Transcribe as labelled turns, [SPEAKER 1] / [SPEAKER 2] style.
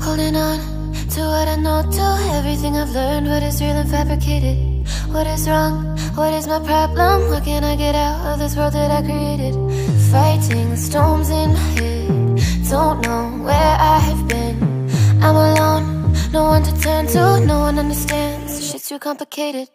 [SPEAKER 1] Holding on to what I know, to everything I've learned, what is real and fabricated. What is wrong? What is my problem? What can I get out of this world that I created? Fighting storms in my head, don't know where I have been. I'm alone, no one to turn to, no one understands. Shit's too complicated.